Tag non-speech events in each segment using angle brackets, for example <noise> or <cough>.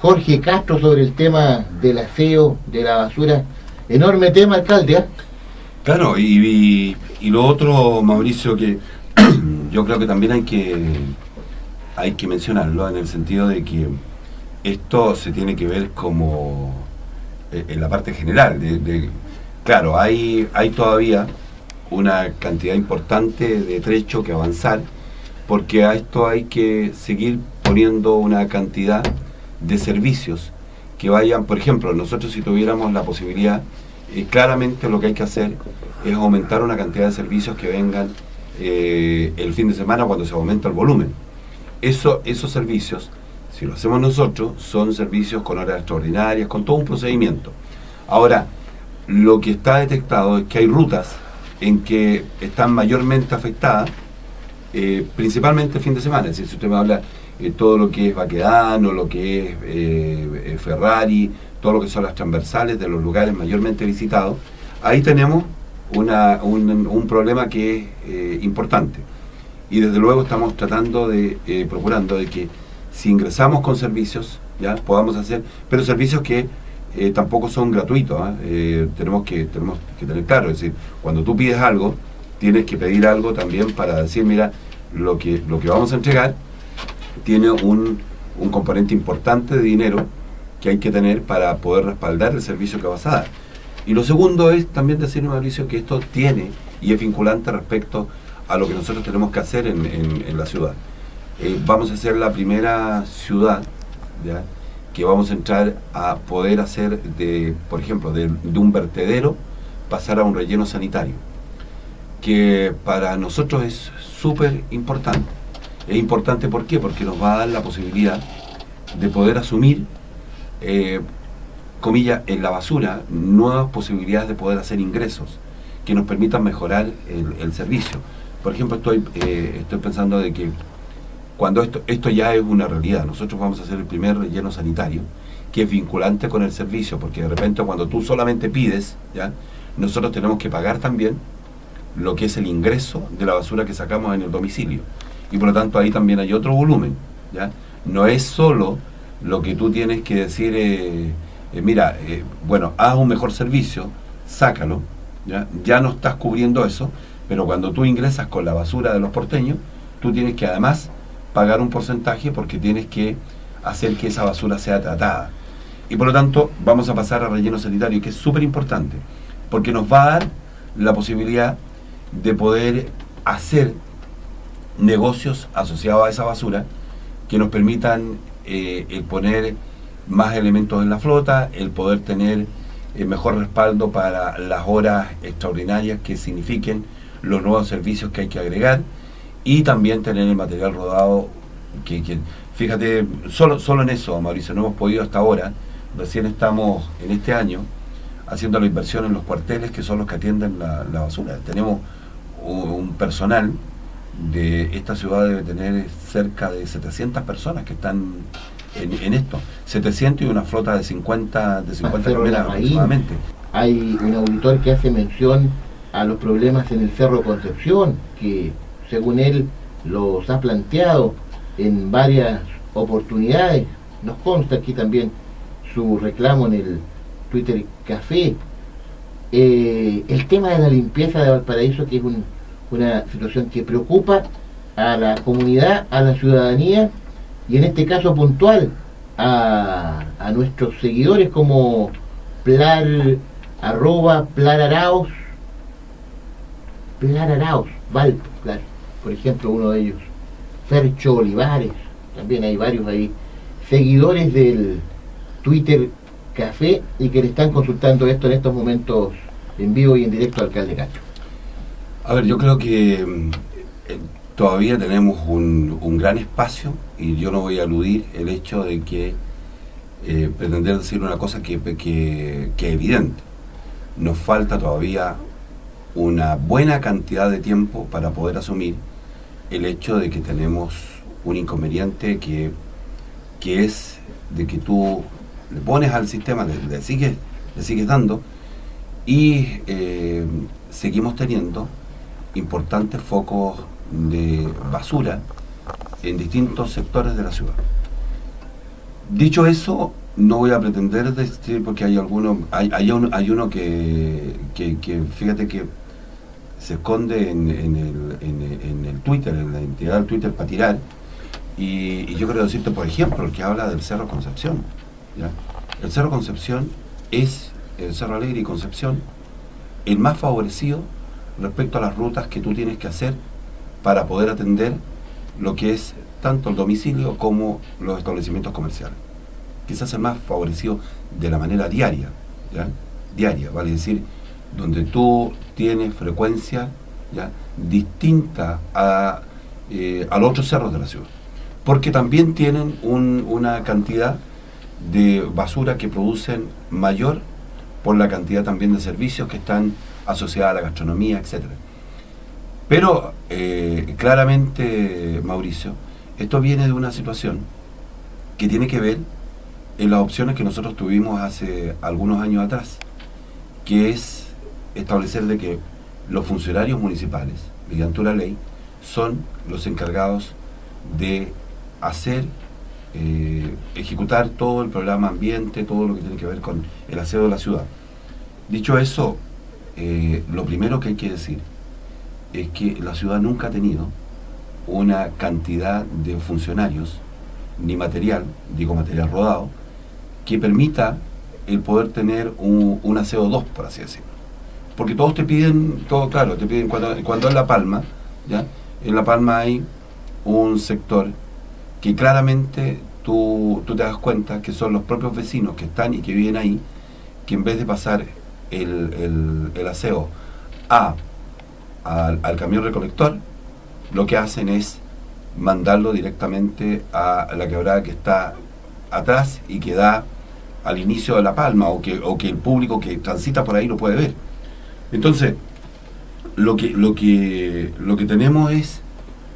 Jorge Castro sobre el tema del aseo, de la basura. Enorme tema, alcalde. ¿ah? Claro, y, y, lo otro, Mauricio, que <clears throat> yo creo que también hay que, hay que mencionarlo en el sentido de que esto se tiene que ver como eh, en la parte general. Claro, hay, hay todavía una cantidad importante de trecho que avanzar, porque a esto hay que seguir poniendo una cantidad de servicios que vayan, por ejemplo, nosotros si tuviéramos la posibilidad, eh, claramente lo que hay que hacer es aumentar una cantidad de servicios que vengan eh, el fin de semana cuando se aumenta el volumen. Eso, esos servicios, si lo hacemos nosotros, son servicios con horas extraordinarias, con todo un procedimiento. Ahora, lo que está detectado es que hay rutas en que están mayormente afectadas, eh, principalmente el fin de semana. Es decir, si usted me habla eh, todo lo que es Baquedano, lo que es eh, Ferrari, todo lo que son las transversales de los lugares mayormente visitados, ahí tenemos una, un, problema que es importante. Y desde luego estamos tratando de, procurando de que si ingresamos con servicios, ya podamos hacer, pero servicios que eh, tampoco son gratuitos. ¿ah? Eh, tenemos, que, tenemos que tener claro, es decir, cuando tú pides algo, tienes que pedir algo también para decir, mira, lo que, lo que vamos a entregar tiene un, un componente importante de dinero que hay que tener para poder respaldar el servicio que vas a dar. Y lo segundo es también decir, Mauricio, que esto tiene y es vinculante respecto a lo que nosotros tenemos que hacer en, en, la ciudad. Eh, vamos a ser la primera ciudad ¿ya? que vamos a entrar a poder hacer de, por ejemplo, de, un vertedero pasar a un relleno sanitario, que para nosotros es súper importante. Es importante ¿por qué? Porque nos va a dar la posibilidad de poder asumir, eh, comillas, en la basura, nuevas posibilidades de poder hacer ingresos que nos permitan mejorar el, servicio. Por ejemplo, estoy, eh, estoy pensando de que cuando esto, esto ya es una realidad. Nosotros vamos a hacer el primer relleno sanitario, que es vinculante con el servicio, porque de repente cuando tú solamente pides, ¿ya? nosotros tenemos que pagar también lo que es el ingreso de la basura que sacamos en el domicilio. Y por lo tanto ahí también hay otro volumen. ¿ya? No es solo lo que tú tienes que decir, eh, eh, mira, eh, bueno, haz un mejor servicio, sácalo, ¿ya? ya no estás cubriendo eso, pero cuando tú ingresas con la basura de los porteños, tú tienes que además pagar un porcentaje porque tienes que hacer que esa basura sea tratada. Y por lo tanto vamos a pasar a relleno sanitario, que es súper importante, porque nos va a dar la posibilidad de poder hacer negocios asociados a esa basura que nos permitan eh, el poner más elementos en la flota, el poder tener el mejor respaldo para las horas extraordinarias que signifiquen los nuevos servicios que hay que agregar y también tener el material rodado que, fíjate, solo, solo en eso, Mauricio, no hemos podido hasta ahora, recién estamos en este año haciendo la inversión en los cuarteles que son los que atienden la, basura. Tenemos un, personal de esta ciudad debe tener cerca de 700 personas que están en, esto. 700 y una flota de 50, de 50 aproximadamente. Hay un auditor que hace mención a los problemas en el Cerro Concepción, que según él los ha planteado en varias oportunidades. Nos consta aquí también su reclamo en el Twitter Café. Eh, el tema de la limpieza de Valparaíso, que es una situación que preocupa a la comunidad, a la ciudadanía y en este caso puntual a, nuestros seguidores como Plar, arroba Plararaos, Plararaos, Valpo, claro por ejemplo, uno de ellos, Fercho Olivares, también hay varios ahí, seguidores del Twitter Café y que le están consultando esto en estos momentos en vivo y en directo al alcalde Cacho. A ver, yo creo que eh, todavía tenemos un, gran espacio y yo no voy a aludir el hecho de que eh, pretender decir una cosa que, que, que es evidente. Nos falta todavía una buena cantidad de tiempo para poder asumir el hecho de que tenemos un inconveniente que, que es de que tú le pones al sistema, le, sigues, le sigues dando y eh, seguimos teniendo importantes focos de basura en distintos sectores de la ciudad. Dicho eso, no voy a pretender decir porque hay algunos, hay, hay, uno que, que, fíjate que se esconde en, el, en, el, Twitter, en la entidad del Twitter para tirar, y, yo quiero decirte, por ejemplo, el que habla del Cerro Concepción. El Cerro Concepción es, el Cerro Alegre y Concepción, el más favorecido respecto a las rutas que tú tienes que hacer para poder atender lo que es tanto el domicilio como los establecimientos comerciales. Quizás el más favorecido de la manera diaria, ¿ya? diaria, vale decir, donde tú tienes frecuencia ¿ya? distinta a, eh, a los otros cerros de la ciudad. Porque también tienen una cantidad de basura que producen mayor por la cantidad también de servicios que están asociados a la gastronomía, etc. Pero eh, claramente, Mauricio, esto viene de una situación que tiene que ver en las opciones que nosotros tuvimos hace algunos años atrás, que es establecer de que los funcionarios municipales, mediante una ley, son los encargados de hacer, eh, ejecutar todo el programa ambiente, todo lo que tiene que ver con el aseo de la ciudad. Dicho eso, eh, lo primero que hay que decir es que la ciudad nunca ha tenido una cantidad de funcionarios, ni material, digo material rodado, que permita el poder tener un, un aseo 2, por así decirlo. Porque todos te piden, todo claro, te piden cuando, cuando en La Palma, ¿ya? En La Palma hay un sector que claramente tú, tú te das cuenta que son los propios vecinos que están y que viven ahí, que en vez de pasar el, el, aseo a, al, al camión recolector, lo que hacen es mandarlo directamente a la quebrada que está atrás y que da al inicio de La Palma o que, o que el público que transita por ahí lo puede ver. Entonces, lo que, lo que, lo que tenemos es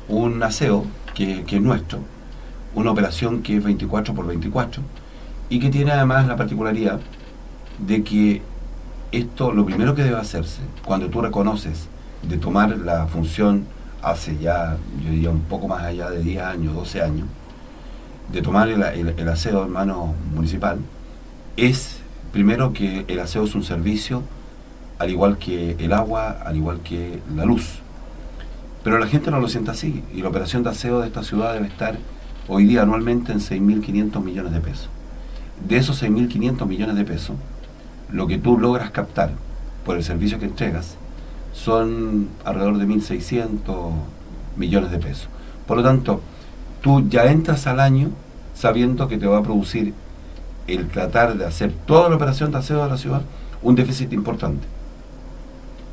un aseo que, que es nuestro, una operación que es 24 por 24 y que tiene además la particularidad de que esto lo primero que debe hacerse cuando tú reconoces de tomar la función hace ya, yo diría, un poco más allá de 10 años, 12 años, de tomar el, aseo en mano municipal, es primero que el aseo es un servicio, al igual que el agua, al igual que la luz. Pero la gente no lo siente así, y la operación de aseo de esta ciudad debe estar hoy día anualmente en 6.500 millones de pesos. De esos 6.500 millones de pesos, lo que tú logras captar por el servicio que entregas son alrededor de 1.600 millones de pesos. Por lo tanto, tú ya entras al año sabiendo que te va a producir el tratar de hacer toda la operación de aseo de la ciudad un déficit importante,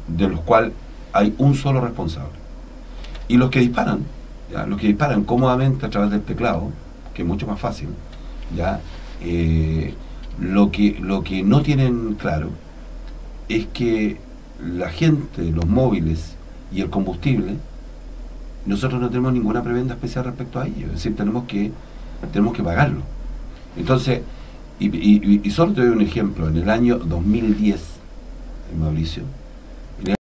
de los cuales hay un solo responsable. Y los que disparan, ¿ya? los que disparan cómodamente a través del teclado, que es mucho más fácil, ya eh, lo, que, lo que no tienen claro es que la gente, los móviles y el combustible, nosotros no tenemos ninguna preventa especial respecto a ello. Es decir, tenemos que, tenemos que pagarlo. Entonces, y, y, solo te doy un ejemplo, en el año 2010, Mauricio,